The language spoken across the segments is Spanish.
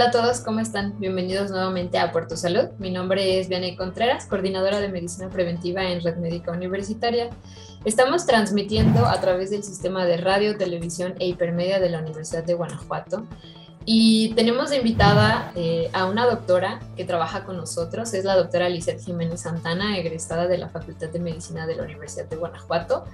Hola a todos, ¿cómo están? Bienvenidos nuevamente a Puerto Salud. Mi nombre es Vianey Contreras, coordinadora de medicina preventiva en Red Médica Universitaria. Estamos transmitiendo a través del sistema de radio, televisión e hipermedia de la Universidad de Guanajuato. Y tenemos de invitada eh, a una doctora que trabaja con nosotros, es la doctora Lizeth Jiménez Santana, egresada de la Facultad de Medicina de la Universidad de Guanajuato.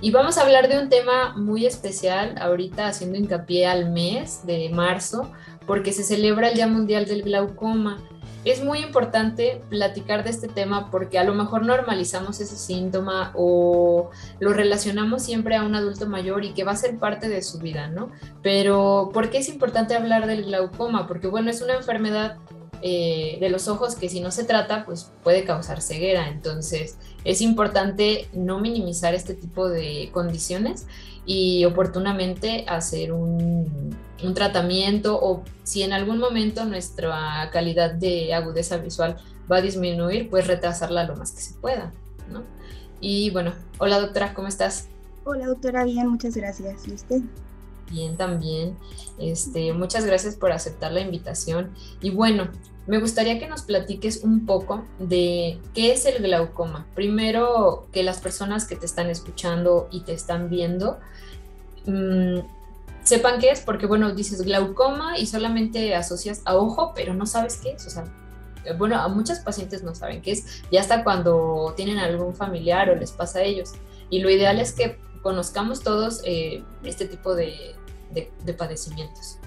Y vamos a hablar de un tema muy especial, ahorita haciendo hincapié al mes de marzo, porque se celebra el Día Mundial del Glaucoma. Es muy importante platicar de este tema porque a lo mejor normalizamos ese síntoma o lo relacionamos siempre a un adulto mayor y que va a ser parte de su vida, ¿no? Pero ¿por qué es importante hablar del glaucoma? Porque bueno, es una enfermedad eh, de los ojos que si no se trata, pues puede causar ceguera. Entonces es importante no minimizar este tipo de condiciones y oportunamente hacer un, un tratamiento o si en algún momento nuestra calidad de agudeza visual va a disminuir, pues retrasarla lo más que se pueda. ¿no? Y bueno, hola doctora, ¿cómo estás? Hola doctora, bien, muchas gracias. ¿Y usted? Bien, también. Este, muchas gracias por aceptar la invitación. Y bueno, me gustaría que nos platiques un poco de qué es el glaucoma. Primero, que las personas que te están escuchando y te están viendo mmm, sepan qué es, porque bueno, dices glaucoma y solamente asocias a ojo, pero no sabes qué es. O sea, bueno, a muchos pacientes no saben qué es, ya hasta cuando tienen algún familiar o les pasa a ellos. Y lo ideal es que conozcamos todos eh, este tipo de, de, de padecimientos.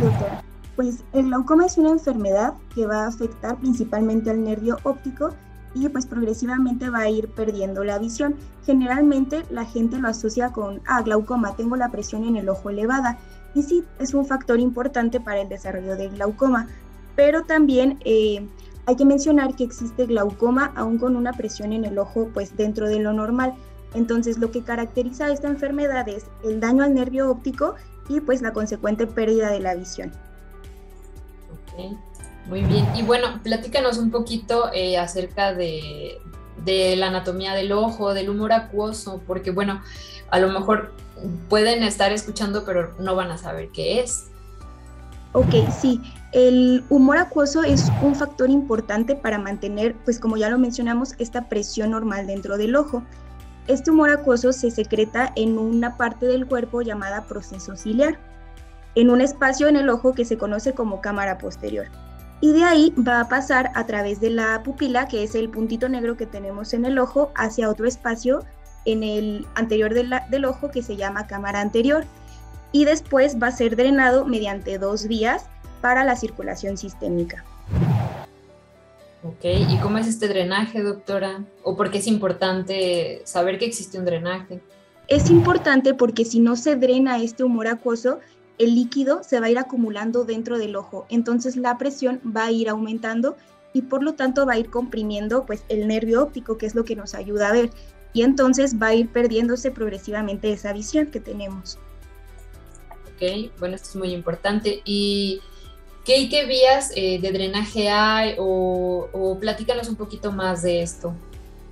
Doctora. Pues el glaucoma es una enfermedad que va a afectar principalmente al nervio óptico y pues progresivamente va a ir perdiendo la visión. Generalmente la gente lo asocia con, ah, glaucoma, tengo la presión en el ojo elevada. Y sí, es un factor importante para el desarrollo del glaucoma, pero también eh, hay que mencionar que existe glaucoma aún con una presión en el ojo pues dentro de lo normal. Entonces lo que caracteriza a esta enfermedad es el daño al nervio óptico y pues la consecuente pérdida de la visión. Muy bien. Y bueno, platícanos un poquito eh, acerca de, de, la anatomía del ojo, del humor acuoso, porque bueno, a lo mejor pueden estar escuchando, pero no van a saber qué es. Ok, sí. El humor acuoso es un factor importante para mantener, pues como ya lo mencionamos, esta presión normal dentro del ojo. Este humor acuoso se secreta en una parte del cuerpo llamada proceso ciliar en un espacio en el ojo que se conoce como cámara posterior. Y de ahí va a pasar a través de la pupila, que es el puntito negro que tenemos en el ojo, hacia otro espacio en el anterior del ojo que se llama cámara anterior. Y después va a ser drenado mediante dos vías para la circulación sistémica. Ok, ¿y cómo es este drenaje, doctora? ¿O por qué es importante saber que existe un drenaje? Es importante porque si no se drena este humor acuoso, el líquido se va a ir acumulando dentro del ojo, entonces la presión va a ir aumentando y por lo tanto va a ir comprimiendo pues el nervio óptico, que es lo que nos ayuda a ver, y entonces va a ir perdiéndose progresivamente esa visión que tenemos. Ok, bueno, esto es muy importante. ¿Y qué, qué vías eh, de drenaje hay? O, o platícanos un poquito más de esto.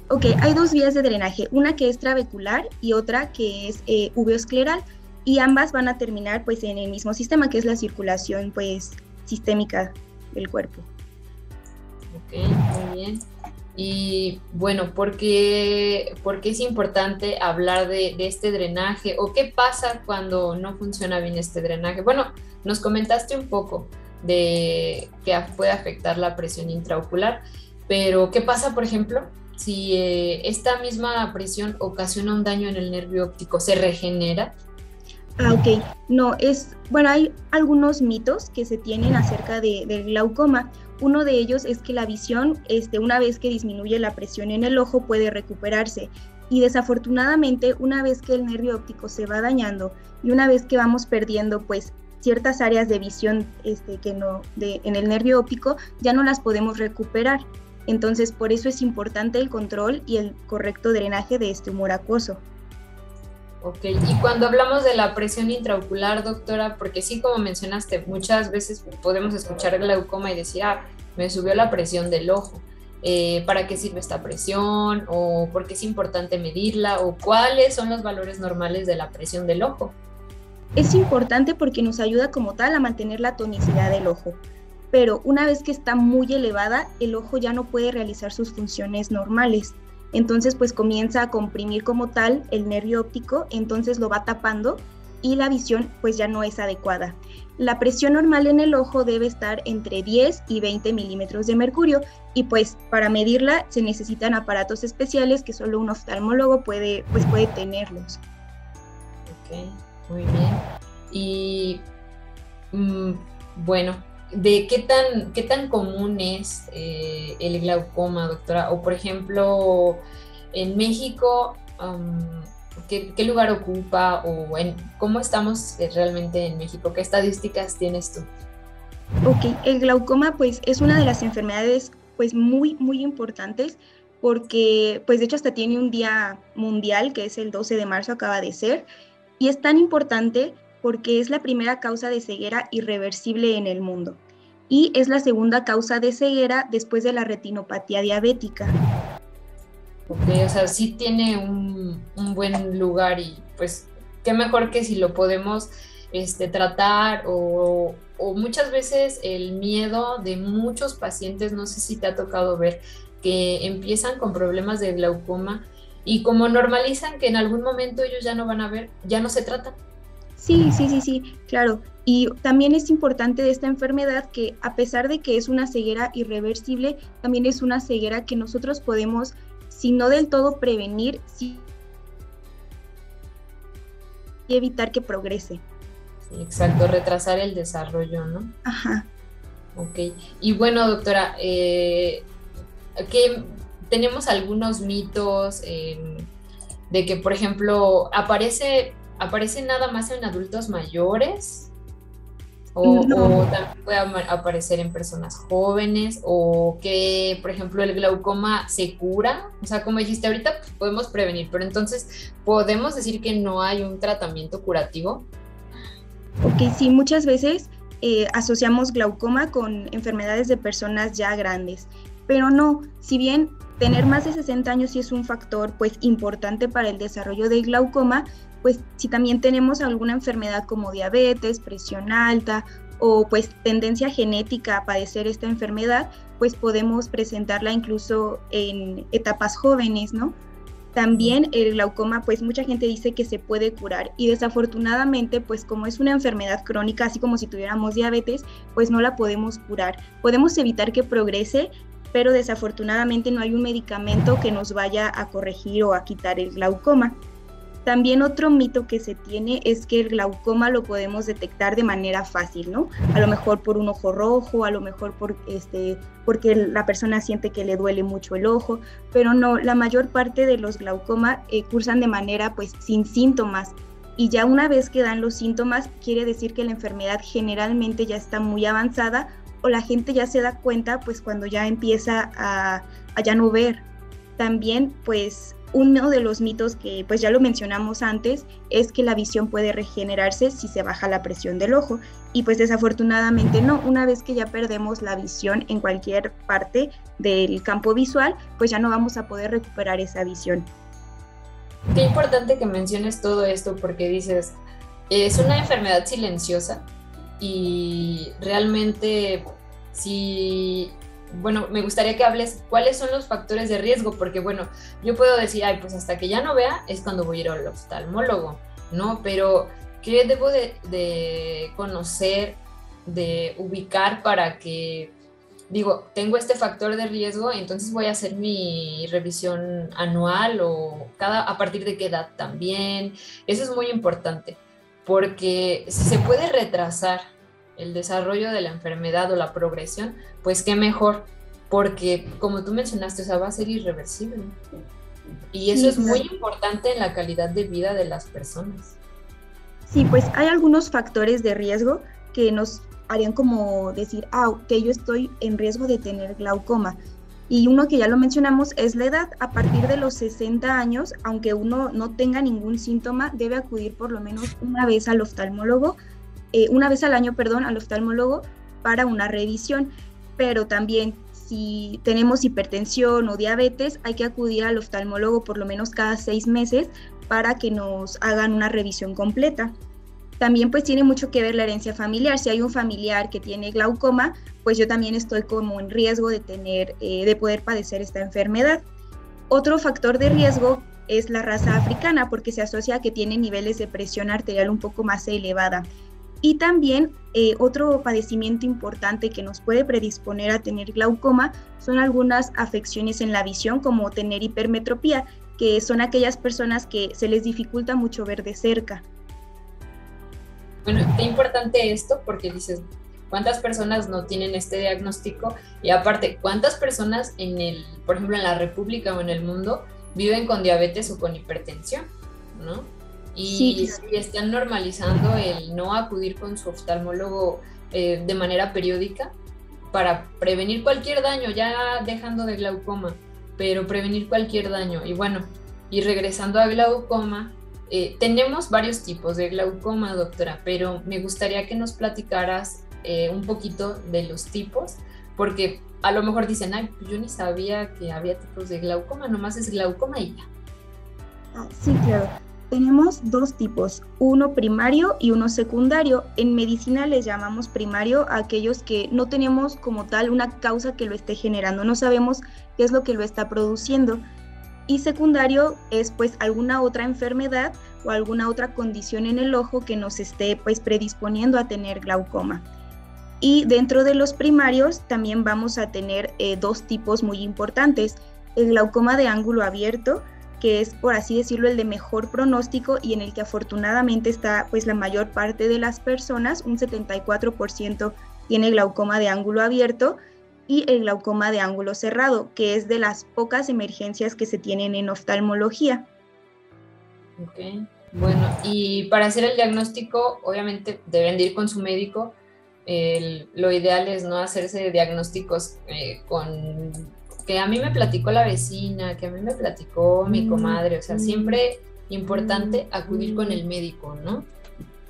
Ok, hay dos vías de drenaje, una que es trabecular y otra que es eh, uveoscleral y ambas van a terminar pues en el mismo sistema que es la circulación pues sistémica del cuerpo. Ok, muy bien. Y bueno, ¿por qué, es importante hablar de, de, este drenaje o qué pasa cuando no funciona bien este drenaje? Bueno, nos comentaste un poco de que puede afectar la presión intraocular, pero ¿qué pasa, por ejemplo, si eh, esta misma presión ocasiona un daño en el nervio óptico? ¿Se regenera? Ah, ok. No, es, bueno, hay algunos mitos que se tienen acerca de, del glaucoma. Uno de ellos es que la visión, este, una vez que disminuye la presión en el ojo, puede recuperarse. Y desafortunadamente, una vez que el nervio óptico se va dañando y una vez que vamos perdiendo, pues, ciertas áreas de visión este, que no, de, en el nervio óptico, ya no las podemos recuperar. Entonces, por eso es importante el control y el correcto drenaje de este humor acuoso. Ok, y cuando hablamos de la presión intraocular, doctora, porque sí, como mencionaste, muchas veces podemos escuchar glaucoma y decir, ah, me subió la presión del ojo. Eh, ¿Para qué sirve esta presión? ¿O por qué es importante medirla? ¿O cuáles son los valores normales de la presión del ojo? Es importante porque nos ayuda como tal a mantener la tonicidad del ojo, pero una vez que está muy elevada, el ojo ya no puede realizar sus funciones normales. Entonces pues comienza a comprimir como tal el nervio óptico, entonces lo va tapando y la visión pues ya no es adecuada. La presión normal en el ojo debe estar entre 10 y 20 milímetros de mercurio y pues para medirla se necesitan aparatos especiales que solo un oftalmólogo puede, pues, puede tenerlos. Ok, muy bien. Y mm, bueno, ¿de qué tan, qué tan común es eh, el glaucoma, doctora? O por ejemplo, en México... ¿Qué, lugar ocupa o en, cómo estamos eh, realmente en México? ¿Qué estadísticas tienes tú? Ok, el glaucoma pues es una de las enfermedades pues muy, muy importantes porque pues de hecho hasta tiene un día mundial que es el 12 de marzo, acaba de ser, y es tan importante porque es la primera causa de ceguera irreversible en el mundo y es la segunda causa de ceguera después de la retinopatía diabética. Ok, o sea, sí tiene un, buen lugar y pues qué mejor que si lo podemos este, tratar o, muchas veces el miedo de muchos pacientes, no sé si te ha tocado ver, que empiezan con problemas de glaucoma y como normalizan que en algún momento ellos ya no van a ver, ya no se tratan. Sí, sí, sí, sí, claro. Y también es importante de esta enfermedad que a pesar de que es una ceguera irreversible, también es una ceguera que nosotros podemos si no del todo prevenir, sí y evitar que progrese. exacto, retrasar el desarrollo, ¿no? Ajá. Ok. Y bueno, doctora, eh, que tenemos algunos mitos de que, por ejemplo, aparece, aparece nada más en adultos mayores o, también puede aparecer en personas jóvenes, o que, por ejemplo, el glaucoma se cura. O sea, como dijiste ahorita, pues, podemos prevenir, pero entonces, ¿podemos decir que no hay un tratamiento curativo? Ok, sí, muchas veces eh, asociamos glaucoma con enfermedades de personas ya grandes, pero no, si bien tener más de 60 años sí es un factor pues importante para el desarrollo del glaucoma, pues si también tenemos alguna enfermedad como diabetes, presión alta o pues tendencia genética a padecer esta enfermedad, pues podemos presentarla incluso en etapas jóvenes, ¿no? También el glaucoma, pues mucha gente dice que se puede curar y desafortunadamente, pues como es una enfermedad crónica, así como si tuviéramos diabetes, pues no la podemos curar. Podemos evitar que progrese, pero desafortunadamente no hay un medicamento que nos vaya a corregir o a quitar el glaucoma. También otro mito que se tiene es que el glaucoma lo podemos detectar de manera fácil, ¿no? A lo mejor por un ojo rojo, a lo mejor por este, porque la persona siente que le duele mucho el ojo, pero no, la mayor parte de los glaucoma eh, cursan de manera pues sin síntomas y ya una vez que dan los síntomas quiere decir que la enfermedad generalmente ya está muy avanzada o la gente ya se da cuenta pues cuando ya empieza a, a ya no ver. También pues uno de los mitos que pues ya lo mencionamos antes es que la visión puede regenerarse si se baja la presión del ojo y pues desafortunadamente no, una vez que ya perdemos la visión en cualquier parte del campo visual, pues ya no vamos a poder recuperar esa visión. Qué importante que menciones todo esto porque dices, es una enfermedad silenciosa y realmente si bueno, me gustaría que hables cuáles son los factores de riesgo, porque bueno, yo puedo decir, ay, pues hasta que ya no vea es cuando voy a ir al oftalmólogo, ¿no? Pero, ¿qué debo de, conocer, de ubicar para que, digo, tengo este factor de riesgo, entonces voy a hacer mi revisión anual o cada, a partir de qué edad también? Eso es muy importante, porque si se puede retrasar el desarrollo de la enfermedad o la progresión, pues qué mejor, porque como tú mencionaste, o sea, va a ser irreversible. Y eso es muy importante en la calidad de vida de las personas. Sí, pues hay algunos factores de riesgo que nos harían como decir, ah, que yo estoy en riesgo de tener glaucoma. Y uno que ya lo mencionamos es la edad. A partir de los 60 años, aunque uno no tenga ningún síntoma, debe acudir por lo menos una vez al oftalmólogo eh, una vez al año, perdón, al oftalmólogo para una revisión, pero también si tenemos hipertensión o diabetes, hay que acudir al oftalmólogo por lo menos cada seis meses para que nos hagan una revisión completa. también pues tiene mucho que ver la herencia familiar. Si hay un familiar que tiene glaucoma, pues yo también estoy como en riesgo de tener, eh, de poder padecer esta enfermedad. Otro factor de riesgo es la raza africana porque se asocia a que tiene niveles de presión arterial un poco más elevada. Y también eh, otro padecimiento importante que nos puede predisponer a tener glaucoma son algunas afecciones en la visión como tener hipermetropía, que son aquellas personas que se les dificulta mucho ver de cerca. Bueno, qué importante esto porque dices, ¿cuántas personas no tienen este diagnóstico? Y aparte, ¿cuántas personas en el, por ejemplo, en la República o en el mundo viven con diabetes o con hipertensión? ¿No? Y, están normalizando el no acudir con su oftalmólogo eh, de manera periódica para prevenir cualquier daño, ya dejando de glaucoma, pero prevenir cualquier daño. Y bueno, y regresando a glaucoma, eh, tenemos varios tipos de glaucoma, doctora, pero me gustaría que nos platicaras eh, un poquito de los tipos, porque a lo mejor dicen, ay, pues yo ni sabía que había tipos de glaucoma, nomás es glaucoma y ya. Ah, sí, claro. Tenemos dos tipos, uno primario y uno secundario. En medicina les llamamos primario a aquellos que no tenemos como tal una causa que lo esté generando, no sabemos qué es lo que lo está produciendo. Y secundario es pues alguna otra enfermedad o alguna otra condición en el ojo que nos esté pues predisponiendo a tener glaucoma. Y dentro de los primarios también vamos a tener eh, dos tipos muy importantes. El glaucoma de ángulo abierto, que es por así decirlo el de mejor pronóstico y en el que afortunadamente está pues la mayor parte de las personas, un 74% tiene glaucoma de ángulo abierto y el glaucoma de ángulo cerrado, que es de las pocas emergencias que se tienen en oftalmología. Ok, bueno, y para hacer el diagnóstico, obviamente deben ir con su médico. lo ideal es no hacerse diagnósticos eh, con que a mí me platicó la vecina, que a mí me platicó mi mm, comadre, o sea, mm. siempre importante acudir con el médico, ¿no?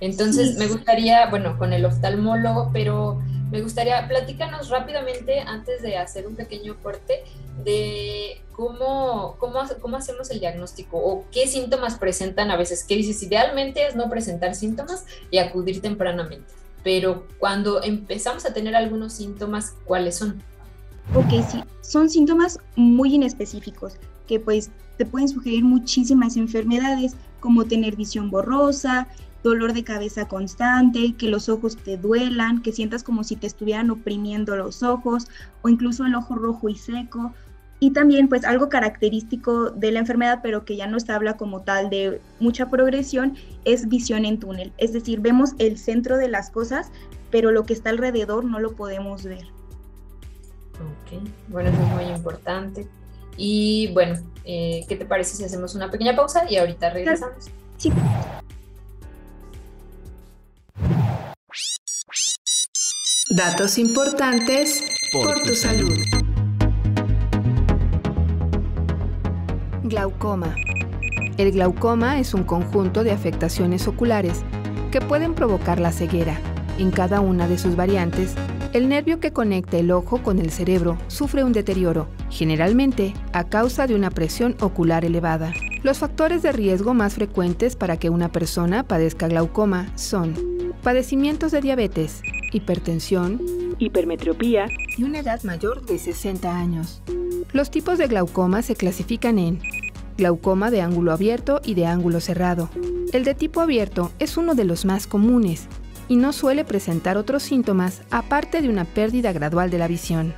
Entonces me gustaría, bueno, con el oftalmólogo, pero me gustaría, platícanos rápidamente antes de hacer un pequeño corte de cómo, cómo, cómo hacemos el diagnóstico o qué síntomas presentan a veces. ¿Qué dices? Idealmente es no presentar síntomas y acudir tempranamente, pero cuando empezamos a tener algunos síntomas, ¿cuáles son? Ok, sí, son síntomas muy inespecíficos que pues te pueden sugerir muchísimas enfermedades como tener visión borrosa, dolor de cabeza constante, que los ojos te duelan, que sientas como si te estuvieran oprimiendo los ojos o incluso el ojo rojo y seco. Y también pues algo característico de la enfermedad, pero que ya no se habla como tal de mucha progresión, es visión en túnel. Es decir, vemos el centro de las cosas, pero lo que está alrededor no lo podemos ver. Ok, bueno, eso es muy importante. Y bueno, eh, ¿qué te parece si hacemos una pequeña pausa y ahorita regresamos? Sí. Datos importantes por, tu salud. Glaucoma. El glaucoma es un conjunto de afectaciones oculares que pueden provocar la ceguera. En cada una de sus variantes el nervio que conecta el ojo con el cerebro sufre un deterioro, generalmente a causa de una presión ocular elevada. Los factores de riesgo más frecuentes para que una persona padezca glaucoma son padecimientos de diabetes, hipertensión, hipermetropía y una edad mayor de 60 años. Los tipos de glaucoma se clasifican en glaucoma de ángulo abierto y de ángulo cerrado. El de tipo abierto es uno de los más comunes y no suele presentar otros síntomas aparte de una pérdida gradual de la visión.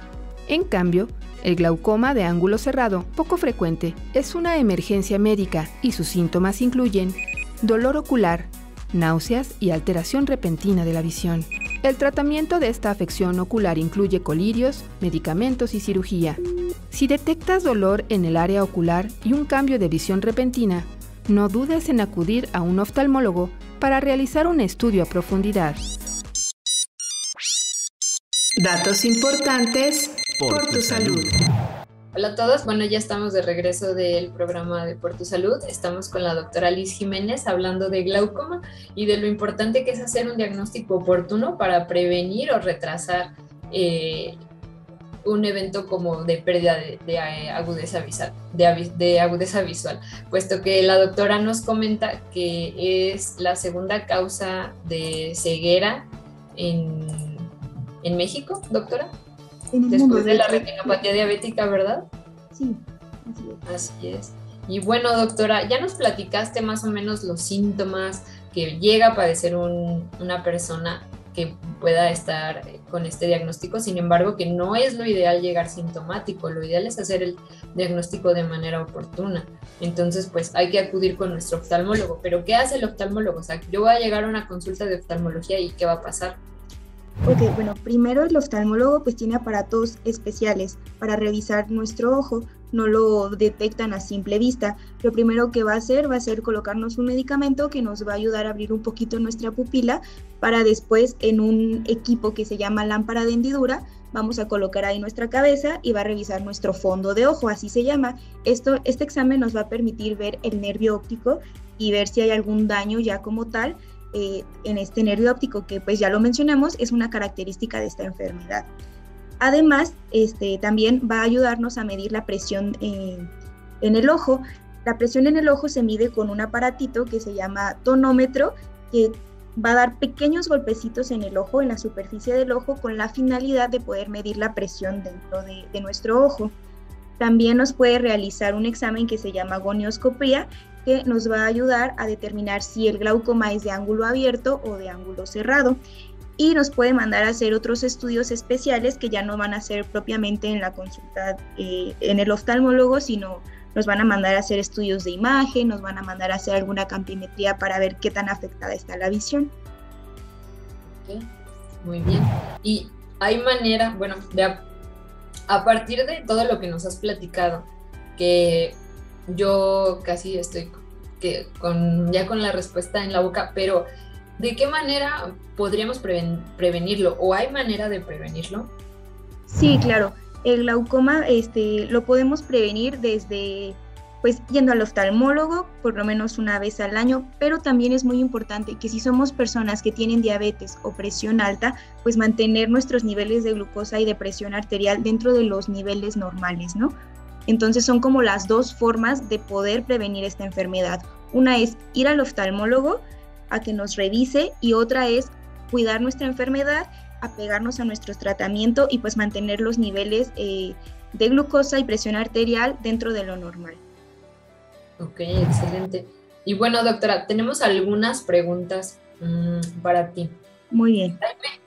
En cambio, el glaucoma de ángulo cerrado, poco frecuente, es una emergencia médica y sus síntomas incluyen dolor ocular, náuseas y alteración repentina de la visión. El tratamiento de esta afección ocular incluye colirios, medicamentos y cirugía. Si detectas dolor en el área ocular y un cambio de visión repentina, no dudes en acudir a un oftalmólogo para realizar un estudio a profundidad. Datos importantes por, tu salud. Hola a todos, bueno ya estamos de regreso del programa de Por tu Salud. Estamos con la doctora Liz Jiménez hablando de glaucoma y de lo importante que es hacer un diagnóstico oportuno para prevenir o retrasar eh, un evento como de pérdida de, eh, agudeza visual, de, agudeza visual, puesto que la doctora nos comenta que es la segunda causa de ceguera en, en México, doctora. Después de la retinopatía diabética, ¿verdad? Sí, así es. Así es. Y bueno, doctora, ya nos platicaste más o menos los síntomas que llega a padecer una persona que pueda estar con este diagnóstico, sin embargo, que no es lo ideal llegar sintomático, lo ideal es hacer el diagnóstico de manera oportuna. Entonces, pues hay que acudir con nuestro oftalmólogo. Pero ¿qué hace el oftalmólogo? O sea, yo voy a llegar a una consulta de oftalmología y ¿qué va a pasar? Ok, bueno, primero el oftalmólogo pues tiene aparatos especiales para revisar nuestro ojo, no lo detectan a simple vista. Lo primero que va a hacer va a ser colocarnos un medicamento que nos va a ayudar a abrir un poquito nuestra pupila para después en un equipo que se llama lámpara de hendidura vamos a colocar ahí nuestra cabeza y va a revisar nuestro fondo de ojo, así se llama. Esto, este examen nos va a permitir ver el nervio óptico y ver si hay algún daño ya como tal eh, en este nervio óptico, que pues ya lo mencionamos, es una característica de esta enfermedad. Además, este, también va a ayudarnos a medir la presión eh, en el ojo. La presión en el ojo se mide con un aparatito que se llama tonómetro, que va a dar pequeños golpecitos en el ojo, en la superficie del ojo, con la finalidad de poder medir la presión dentro de, de nuestro ojo. También nos puede realizar un examen que se llama gonioscopía, que nos va a ayudar a determinar si el glaucoma es de ángulo abierto o de ángulo cerrado. Y nos puede mandar a hacer otros estudios especiales que ya no van a ser propiamente en la consulta eh, en el oftalmólogo, sino nos van a mandar a hacer estudios de imagen, nos van a mandar a hacer alguna campimetría para ver qué tan afectada está la visión. muy bien. Y hay manera, bueno, a partir de todo lo que nos has platicado, que yo casi estoy que con, ya con la respuesta en la boca, pero ¿de qué manera podríamos prevenirlo o hay manera de prevenirlo? Sí, claro. El glaucoma este, lo podemos prevenir desde pues yendo al oftalmólogo por lo menos una vez al año, pero también es muy importante que si somos personas que tienen diabetes o presión alta, pues mantener nuestros niveles de glucosa y de presión arterial dentro de los niveles normales, ¿no? Entonces son como las dos formas de poder prevenir esta enfermedad. Una es ir al oftalmólogo a que nos revise y otra es cuidar nuestra enfermedad, apegarnos a nuestro tratamiento y pues mantener los niveles eh, de glucosa y presión arterial dentro de lo normal. Ok, excelente. Y bueno, doctora, tenemos algunas preguntas mm, para ti. Muy bien.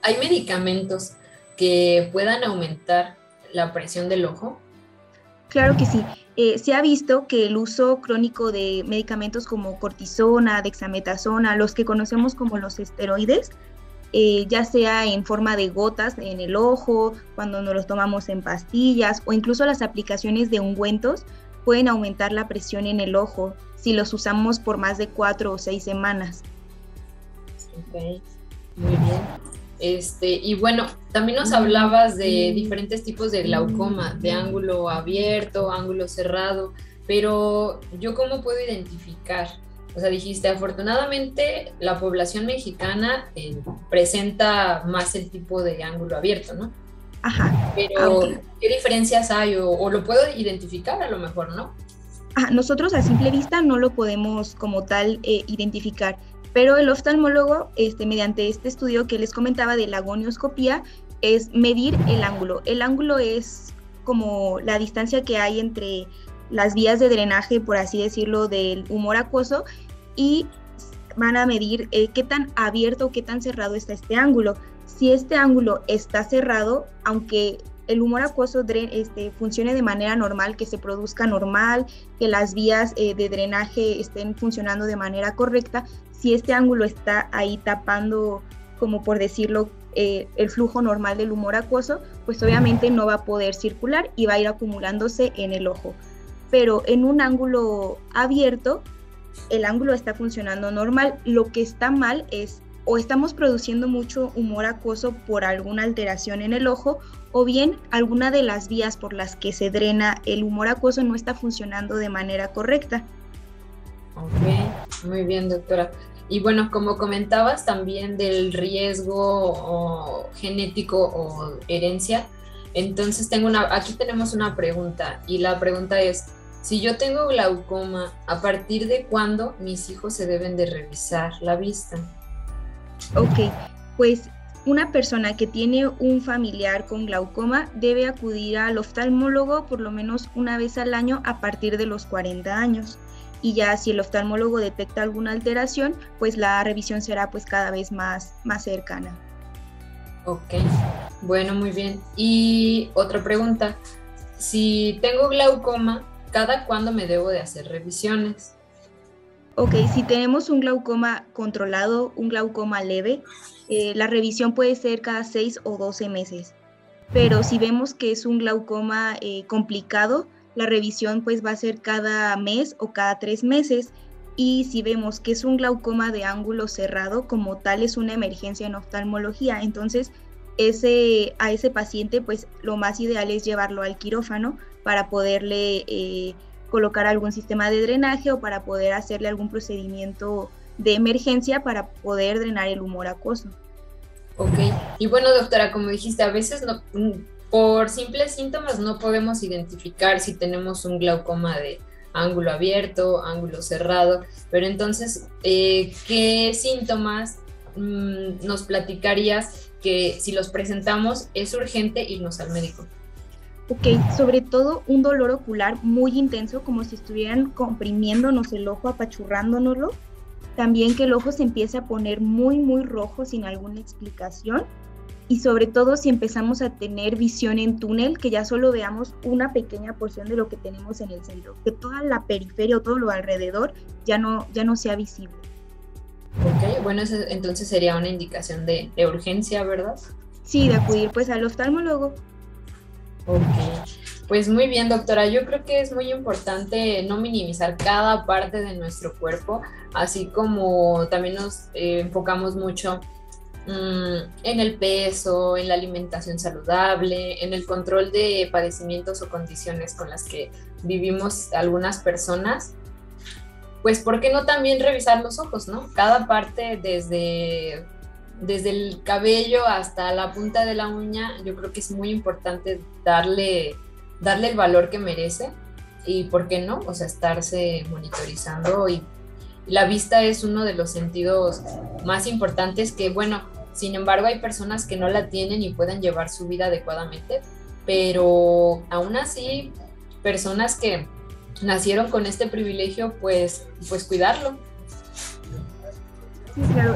¿Hay medicamentos que puedan aumentar la presión del ojo? Claro que sí. Eh, se ha visto que el uso crónico de medicamentos como cortisona, dexametasona, los que conocemos como los esteroides, eh, ya sea en forma de gotas en el ojo, cuando nos los tomamos en pastillas o incluso las aplicaciones de ungüentos, pueden aumentar la presión en el ojo si los usamos por más de cuatro o seis semanas. Ok, muy bien. Este, y bueno, también nos hablabas de diferentes tipos de glaucoma, de ángulo abierto, ángulo cerrado, pero yo cómo puedo identificar? O sea, dijiste, afortunadamente la población mexicana eh, presenta más el tipo de ángulo abierto, ¿no? Ajá. Pero, ¿qué diferencias hay? O, lo puedo identificar a lo mejor, ¿no? nosotros a simple vista no lo podemos como tal eh, identificar pero el oftalmólogo, este, mediante este estudio que les comentaba de la gonioscopía, es medir el ángulo. El ángulo es como la distancia que hay entre las vías de drenaje, por así decirlo, del humor acuoso y van a medir eh, qué tan abierto o qué tan cerrado está este ángulo. Si este ángulo está cerrado, aunque el humor acuoso este, funcione de manera normal, que se produzca normal, que las vías eh, de drenaje estén funcionando de manera correcta, si este ángulo está ahí tapando, como por decirlo, eh, el flujo normal del humor acuoso, pues obviamente no va a poder circular y va a ir acumulándose en el ojo. Pero en un ángulo abierto, el ángulo está funcionando normal. Lo que está mal es o estamos produciendo mucho humor acuoso por alguna alteración en el ojo o bien alguna de las vías por las que se drena el humor acuoso no está funcionando de manera correcta. Ok, muy bien doctora. Y bueno, como comentabas también del riesgo genético o herencia, Entonces tengo una, aquí tenemos una pregunta y la pregunta es, si yo tengo glaucoma, ¿a partir de cuándo mis hijos se deben de revisar la vista? Ok, pues una persona que tiene un familiar con glaucoma debe acudir al oftalmólogo por lo menos una vez al año a partir de los 40 años. Y ya si el oftalmólogo detecta alguna alteración, pues la revisión será pues cada vez más, más cercana. Ok, bueno, muy bien. Y otra pregunta, si tengo glaucoma, ¿cada cuándo me debo de hacer revisiones? Ok, si tenemos un glaucoma controlado, un glaucoma leve, eh, la revisión puede ser cada 6 o 12 meses. Pero si vemos que es un glaucoma eh, complicado, la revisión pues va a ser cada mes o cada tres meses. Y si vemos que es un glaucoma de ángulo cerrado, como tal es una emergencia en oftalmología, entonces ese, a ese paciente pues lo más ideal es llevarlo al quirófano para poderle... Eh, colocar algún sistema de drenaje o para poder hacerle algún procedimiento de emergencia para poder drenar el humor acuoso. Ok, y bueno doctora, como dijiste, a veces no, por simples síntomas no podemos identificar si tenemos un glaucoma de ángulo abierto, ángulo cerrado, pero entonces, eh, ¿qué síntomas mm, nos platicarías que si los presentamos es urgente irnos al médico? Ok, sobre todo un dolor ocular muy intenso, como si estuvieran comprimiéndonos el ojo, apachurrándonoslo. También que el ojo se empiece a poner muy, muy rojo sin alguna explicación. Y sobre todo si empezamos a tener visión en túnel, que ya solo veamos una pequeña porción de lo que tenemos en el centro, que toda la periferia o todo lo alrededor ya no, ya no sea visible. Ok, bueno, entonces sería una indicación de, de urgencia, ¿verdad? Sí, de acudir pues al oftalmólogo. Ok, pues muy bien doctora, yo creo que es muy importante no minimizar cada parte de nuestro cuerpo, así como también nos eh, enfocamos mucho en el peso, en la alimentación saludable, en el control de padecimientos o condiciones con las que vivimos algunas personas. Pues, ¿por qué no también revisar los ojos, no? Cada parte desde desde el cabello hasta la punta de la uña, yo creo que es muy importante darle, darle el valor que merece y, ¿por qué no? O sea, estarse monitorizando y, la vista es uno de los sentidos más importantes que, bueno, sin embargo hay personas que no la tienen y pueden llevar su vida adecuadamente, pero aún así, personas que nacieron con este privilegio, pues, pues cuidarlo.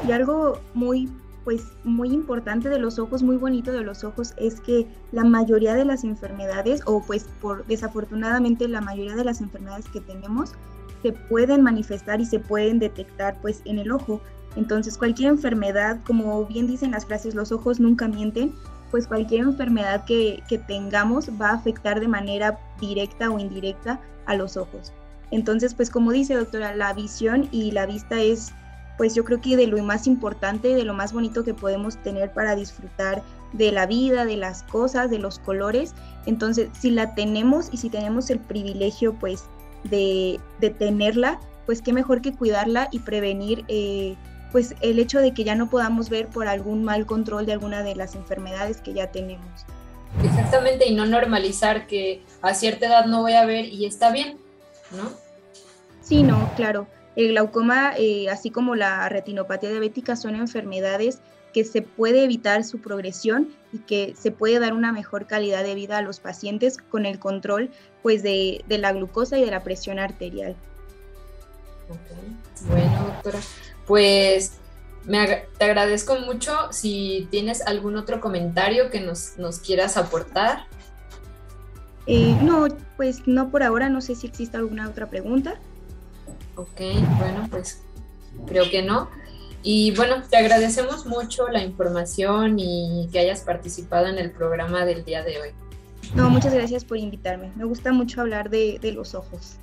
Y algo muy pues muy importante de los ojos, muy bonito de los ojos es que la mayoría de las enfermedades o pues por desafortunadamente la mayoría de las enfermedades que tenemos se pueden manifestar y se pueden detectar pues en el ojo. Entonces cualquier enfermedad, como bien dicen las frases, los ojos nunca mienten, pues cualquier enfermedad que, que tengamos va a afectar de manera directa o indirecta a los ojos. Entonces, pues como dice doctora, la visión y la vista es pues yo creo que de lo más importante, de lo más bonito que podemos tener para disfrutar de la vida, de las cosas, de los colores. Entonces, si la tenemos y si tenemos el privilegio, pues, de, tenerla, pues qué mejor que cuidarla y prevenir, eh, pues, el hecho de que ya no podamos ver por algún mal control de alguna de las enfermedades que ya tenemos. Exactamente, y no normalizar que a cierta edad no voy a ver y está bien, ¿no? Sí, no, claro. El glaucoma, eh, así como la retinopatía diabética, son enfermedades que se puede evitar su progresión y que se puede dar una mejor calidad de vida a los pacientes con el control pues, de, la glucosa y de la presión arterial. Bueno, doctora, pues te agradezco mucho. Si tienes algún otro comentario que nos, nos quieras aportar. Eh, no, pues no por ahora, no sé si existe alguna otra pregunta. Ok, bueno, pues creo que no. Y bueno, te agradecemos mucho la información y que hayas participado en el programa del día de hoy. No, muchas gracias por invitarme. Me gusta mucho hablar de, de los ojos.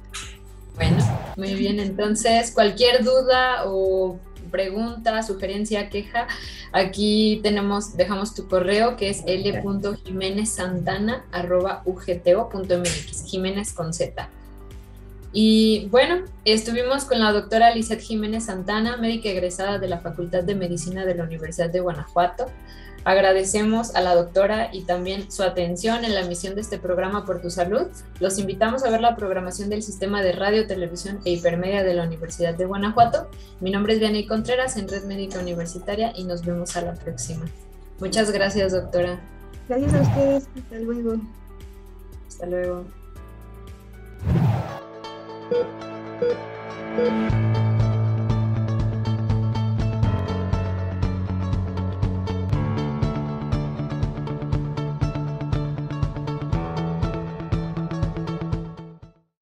Bueno, muy bien. Entonces, cualquier duda o pregunta, sugerencia, queja, aquí tenemos, dejamos tu correo que es l.jimenezsantana.ugto.mx, Jiménez con Z. Y bueno, estuvimos con la doctora Lizeth Jiménez Santana, médica egresada de la Facultad de Medicina de la Universidad de Guanajuato. Agradecemos a la doctora y también su atención en la misión de este programa por tu salud. Los invitamos a ver la programación del sistema de radio, televisión e hipermedia de la Universidad de Guanajuato. Mi nombre es Vianney Contreras en Red Médica Universitaria y nos vemos a la próxima. Muchas gracias, doctora. Gracias a ustedes. Hasta luego. Hasta luego. Thank you.